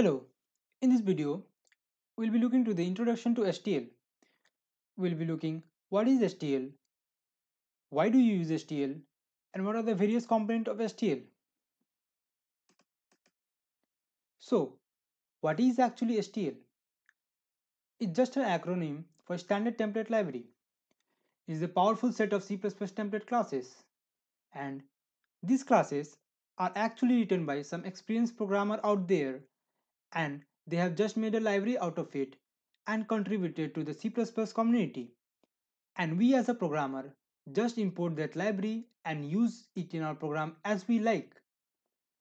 Hello, in this video, we'll be looking to the introduction to STL. We'll be looking what is STL, why do you use STL, and what are the various components of STL. So, what is actually STL? It's just an acronym for Standard Template Library. It is a powerful set of C++ template classes and these classes are actually written by some experienced programmer out there and they have just made a library out of it and contributed to the C++ community. And we as a programmer just import that library and use it in our program as we like.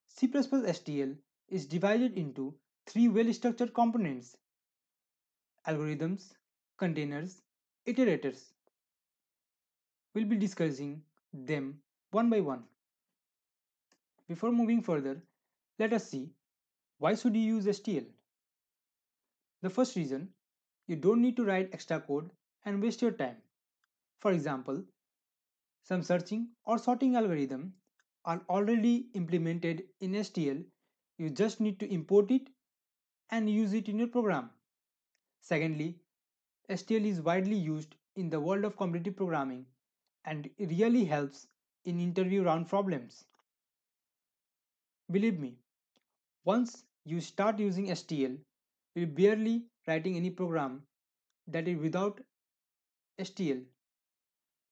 C++ STL is divided into three well-structured components algorithms, containers, iterators. We'll be discussing them one by one. Before moving further, let us see why should you use STL? The first reason, you don't need to write extra code and waste your time. For example, some searching or sorting algorithm are already implemented in STL. You just need to import it and use it in your program. Secondly, STL is widely used in the world of competitive programming and really helps in interview round problems. Believe me, once you start using STL, you'll barely writing any program that is without STL.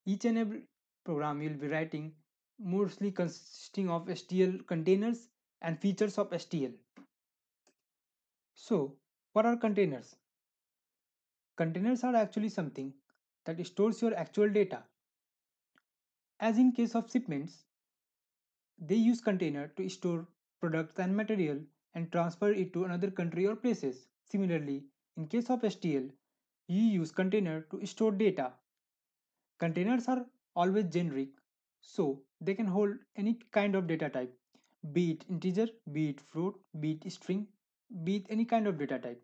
Each and every program you'll be writing mostly consisting of STL containers and features of STL. So, what are containers? Containers are actually something that stores your actual data. As in case of shipments, they use container to store products and material and transfer it to another country or places. Similarly, in case of STL, you use container to store data. Containers are always generic, so they can hold any kind of data type, be it integer, be it float, be it string, be it any kind of data type.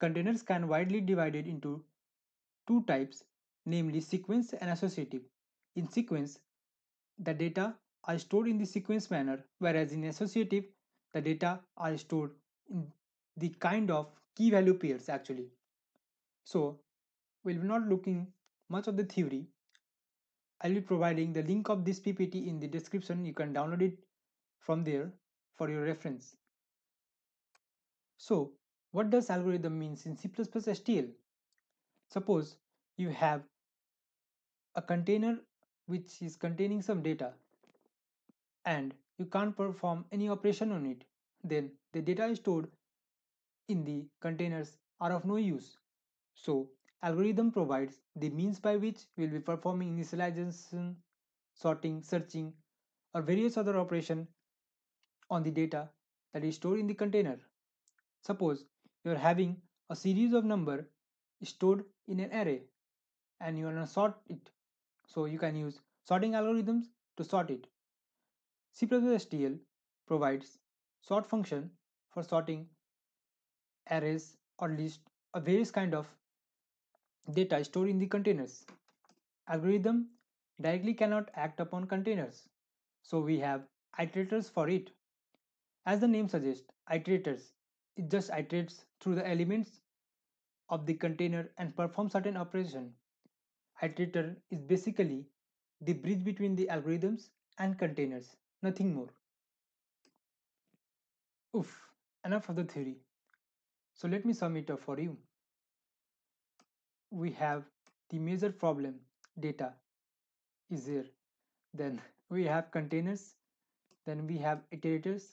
Containers can widely divided into two types, namely sequence and associative. In sequence, the data are stored in the sequence manner, whereas in associative, the data are stored in the kind of key value pairs actually. So we'll be not looking much of the theory. I'll be providing the link of this PPT in the description. You can download it from there for your reference. So what does algorithm means in C++ STL? Suppose you have a container which is containing some data and you can't perform any operation on it, then the data stored in the containers are of no use. So algorithm provides the means by which we will be performing initialization, sorting, searching or various other operation on the data that is stored in the container. Suppose you are having a series of number stored in an array and you want to sort it. So you can use sorting algorithms to sort it. C++ STL provides sort function for sorting arrays or list or various kind of data stored in the containers. Algorithm directly cannot act upon containers. So we have iterators for it. As the name suggests, iterators, it just iterates through the elements of the container and perform certain operation. Iterator is basically the bridge between the algorithms and containers nothing more. Oof, enough of the theory. So let me sum it up for you. We have the major problem data is here. Then we have containers, then we have iterators,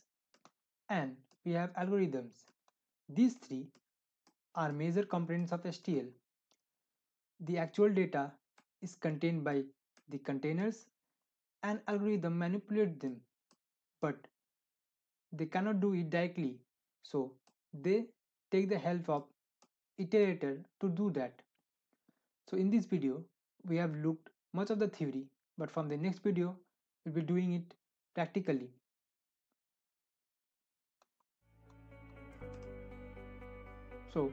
and we have algorithms. These three are major components of STL. The actual data is contained by the containers an algorithm manipulate them but they cannot do it directly. So they take the help of iterator to do that. So in this video we have looked much of the theory but from the next video we'll be doing it practically. So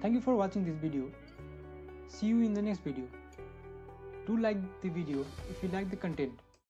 thank you for watching this video. See you in the next video. Do like the video if you like the content